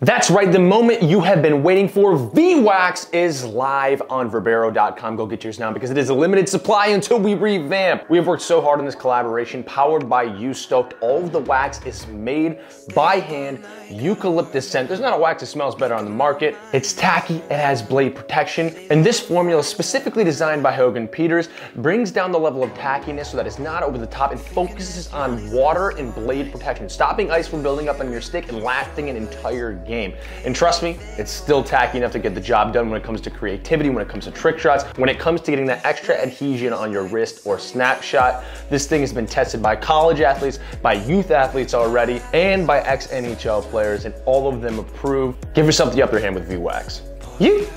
That's right, the moment you have been waiting for, VWax is live on Verbero.com. Go get yours now because it is a limited supply until we revamp. We have worked so hard on this collaboration, powered by yewstoked. All of the wax is made by hand, eucalyptus scent. There's not a wax that smells better on the market. It's tacky, it has blade protection, and this formula, specifically designed by Hogan Peters, brings down the level of tackiness so that it's not over the top and focuses on water and blade protection, stopping ice from building up on your stick and lasting an entire game. And trust me, it's still tacky enough to get the job done when it comes to creativity, when it comes to trick shots, when it comes to getting that extra adhesion on your wrist or snapshot. This thing has been tested by college athletes, by youth athletes already, and by ex-NHL players, and all of them approve. Give yourself the upper hand with VWax. You.